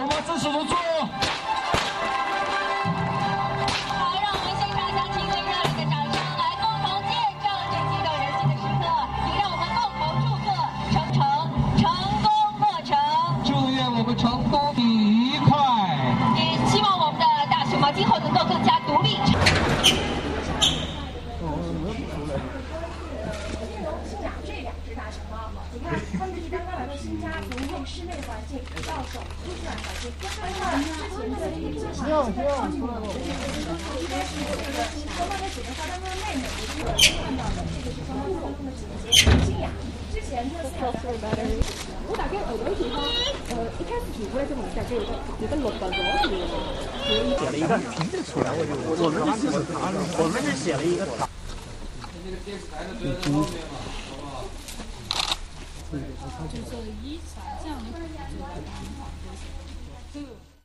筹码正式入座。好，让我们现场响起最热烈的掌声，来共同见证这激动人心的时刻，也让我们共同祝贺程程成功落成，祝愿我们成功愉快。也希望我们的大熊猫今后能够更加独立。这两只大熊猫，你看，刚刚来到新家，从用室内环境到手出自然环境，跟它们之前的这个计划，应该是这个双猫的姐妹花当中的妹妹，也就是我们看到的这个是双猫当中的姐姐静雅。之前呢，我大概后头地方，呃，一开始提出来这么一下，就有个有个落到腰里面，写了一个拼的出来，我就我们就是我们是写了一个。就是